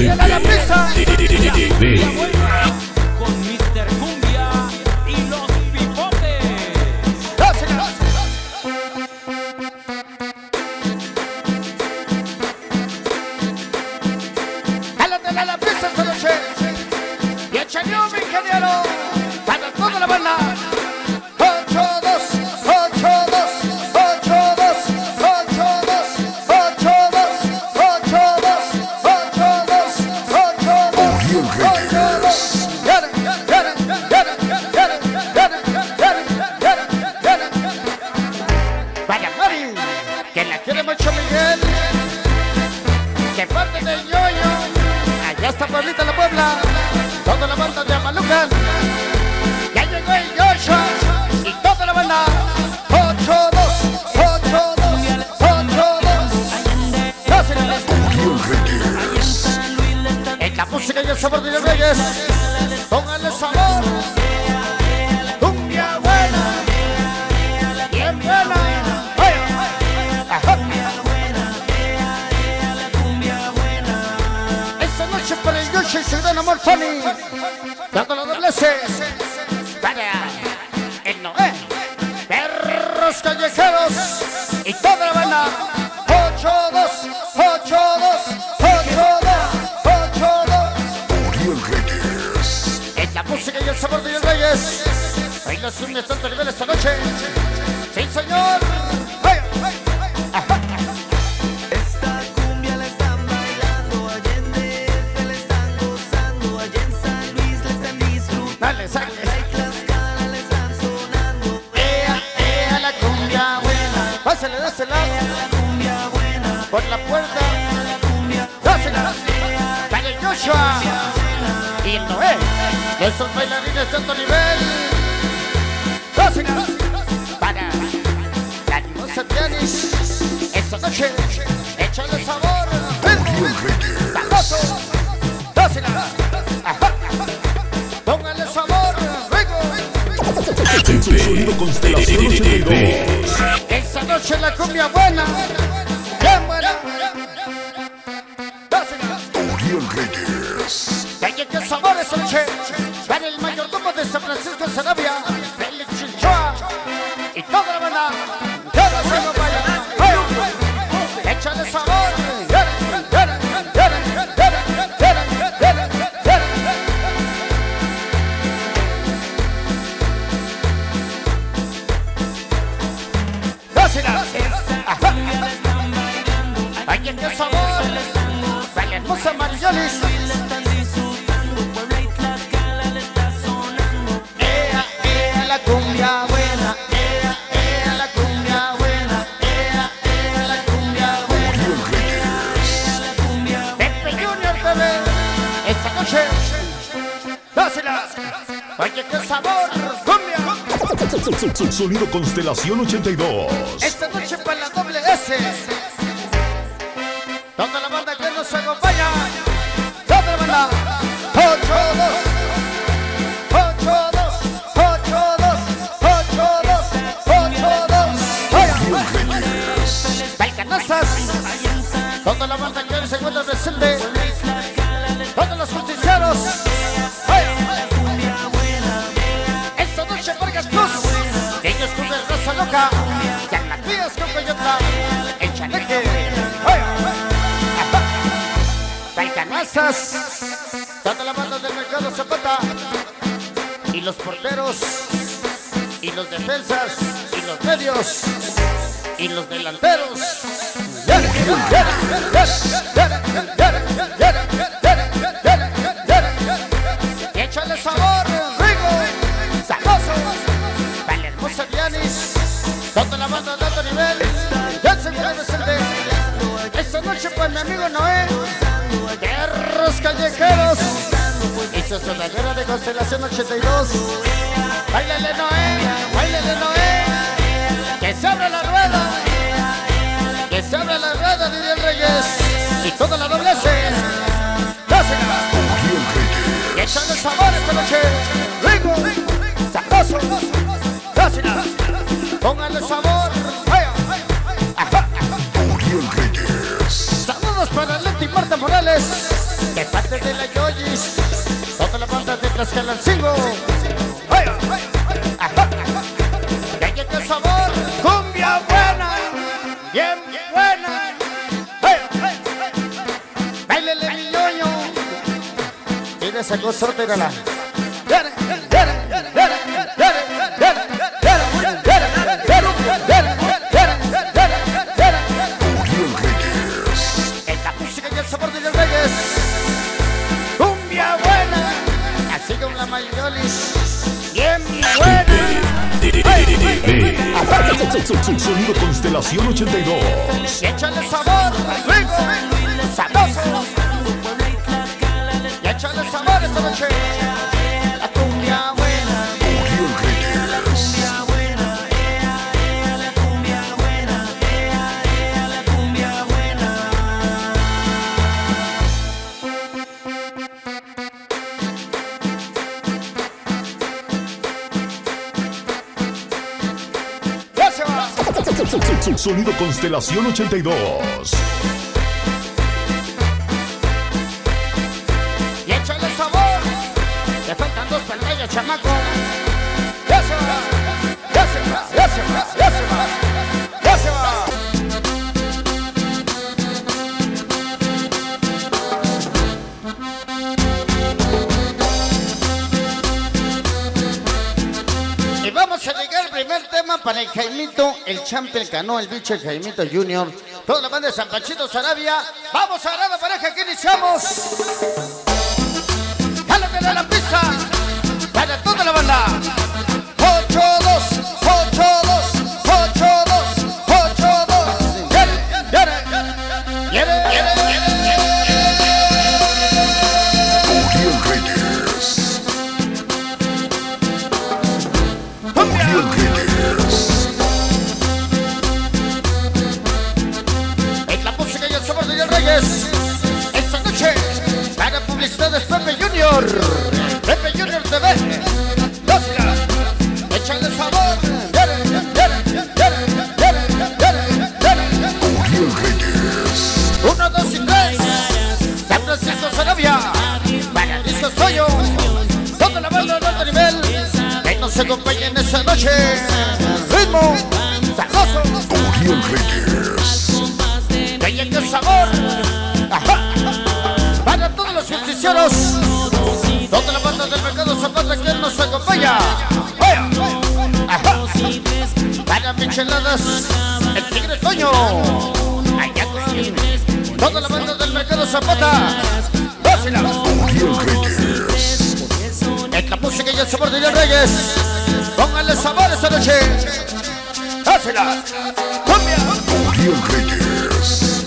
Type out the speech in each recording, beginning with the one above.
la pizza. Mucho Miguel. Que parte del yoyo. Allá está Pueblita la Puebla. Toda la banda de Amalucan. Ya llegó el Joshua. Y toda la banda. 8, 2, 8, 2, 8, 2. Oriol Reyes. En la música y el sabor de los reyes. Los cumbias tanto nivel esta noche. Sí, señor. Esta cumbia la están bailando, allá en DF la están gozando, allá en San Luis la están disfrutando, Dale, sale. la están sonando. Ea, ea, la cumbia buena. Pásale, dásela. La cumbia buena, Por la puerta. la cumbia Dásela. Dale, Joshua. Y el Noé. Esos bailarines de alto nivel. noche, échale sabor. Sabroso, dócila, póngale sabor, rico. Esa noche la cumbia buena, bien buena. Dócila. Reyes. Que sabor es el che. Para el mayordomo de San Francisco Sarabia. Dásela. Oye, qué sabor. Cumbia. Sonido Constelación 82. Esta noche para la doble S. Toda la banda que nos acompaña. Toda la banda. 8, 2. 8, 2. Texas, toda la banda del mercado Zapata, y los porteros, y los defensas, y los medios, y los delanteros. Échale sabor, rico, sabroso, para la hermosa Dianis, toda la banda de alto nivel, ya se presente. Esta noche, pues mi amigo Noé. Callejeros. Y su sonadera de constelación 82. Bailale Noé, bailale Noé. Que se abra la rueda. Que se abra la rueda, el Reyes. Y toda la. Oriol Y Reyes. échale sabor esta noche. Rico, sabroso. Dásela. Póngale sabor. parte de la Yoyis, toda la banda de Tlaxcalancingo. ¡Ya llegó sabor! ¡Cumbia buena! ¡Bien buena! Mi la. ¡Viene, viene, viene! La Mayolis. Bien buena. Sonido Constelación 82. Y échale sabor, rico, sabroso. Y échale sabor esta noche. Sonido Constelación 82. Y échale sabor. Te faltan dos pantallas, chamaco. Para el Jaimito, el champion Cano, el bicho, el Jaimito Junior. Toda la banda de San Panchito, Sarabia. Vamos a ganar la pareja que iniciamos. Jálate de la pista para toda la banda. Ritmo. Reyes. El sabor. Ajá. Para todos los justicieros. Toda la banda del mercado Zapata que nos acompaña. Ajá. Para micheladas. El tigre Toño. Allá con toda la banda del mercado Zapata. Dócila. Uriel Reyes. La música y el sabor de los reyes. Pónganle sabor esta noche. Dócila. Cumbia. Uriel Reyes.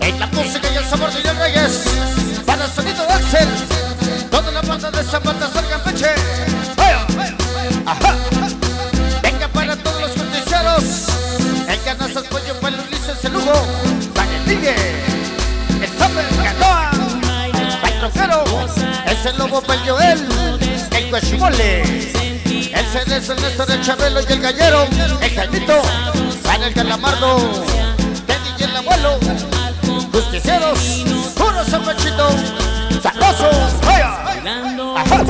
En la música y el sabor de los reyes. Para el sonido de Axel. Toda la banda de Zapata Sal Campeche. ¡Vaya! Ajá. Venga para todos los justicieros. En Canasas Pollo para Ulises el Lugo. Para el Ligue. El Zapper Canoa. Para el Trofero. Es el Lobo para el Joel. El Guachimole. El Cedes, el Néstor, el Chabelo y el Gallero. El Jaimito. Para el Calamardo. Teddy y el Abuelo. Justicieros. Puro zapachito. Sabroso. ¡Vaya! Ajá.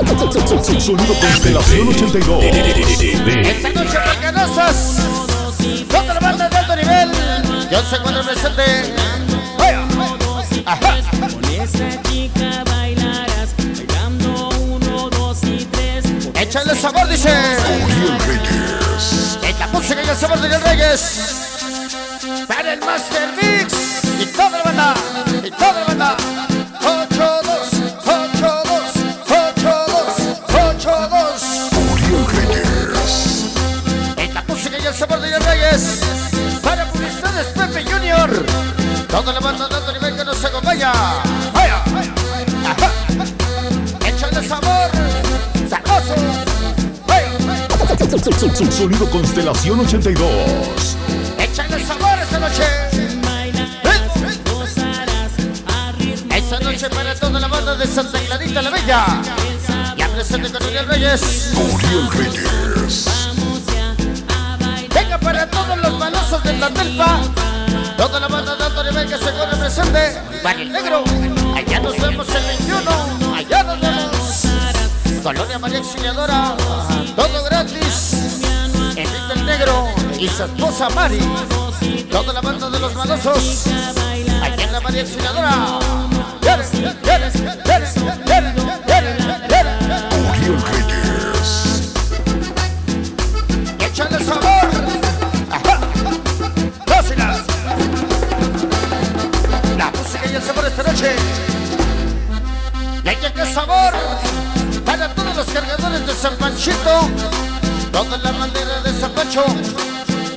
Sonido Constelación 82. Esta noche para Canasas. Toda la banda de alto nivel. Yo se encuentro presente. ¡Vaya! Ajá. Con esa chica Échale sabor, dice. En la música y el sabor de los reyes. Para el Master Mix. Y toda la banda. Y toda la banda. 8, 2, 8, 2, 8, 2, 8, 2. Uriel Reyes. En la música y el sabor de los reyes. Para publicidades Pepe Junior. Toda la banda de alto nivel que nos acompaña. Sonido Constelación 82. Échale sabor esta noche. Ritmo Esta noche para toda la banda de Santa Clarita la Bella. Ya presente con Uriel Reyes. Uriel Reyes. Venga para todos los manosos de la Telpa. Toda la banda de alto nivel que se encuentra presente. El negro. Allá nos vemos el 21. Allá nos vemos. Colonia María Auxiliadora. Y su esposa Mari. Toda la banda de los malosos. Allá en la María Reyes. ¡Échale sabor! ¡Ajá! ¡Dósilas! La música y el sabor esta noche. ¡Leña que sabor! Para todos los cargadores de San Panchito. Toda la bandera de San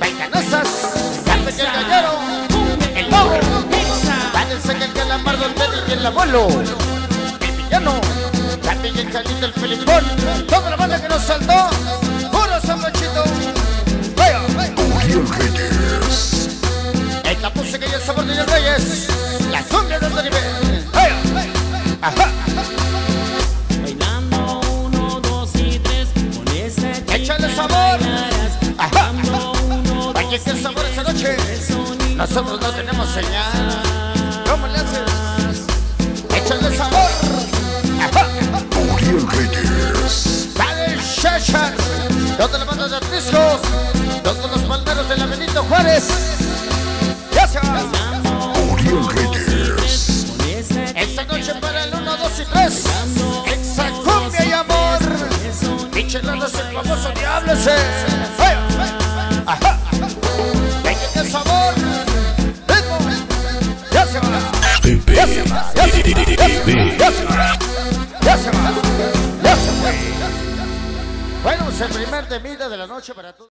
Pancho. Baicanesas. Carmen y el gallero. El lobo. Párense que el calamardo, el Teddy y el abuelo. El villano. También el Jalito, el Felipón. Toda la banda que nos saltó. Puro San Panchito. Vaya, vaya. Uriel Reyes. En la música y el sabor de los reyes, la cumbia de alto nivel. ¡Ay! ¡Ajá! Bailando uno, dos y tres, con chica ¡Échale sabor! Oye, qué sabor esta noche. Nosotros no tenemos señal. ¿Cómo le haces? ¡Échale sabor! Uriel Reyes. ¡Dale, Shashar! Toda la banda de Atrisco, todos los palmeros de la Benito Juárez. ¡Ya se va! Uriel Reyes. esa Esta noche para el 1, 2 y 3. Exacumbia y amor. Micheladas el famoso diablo el primer de vida de la noche para todos.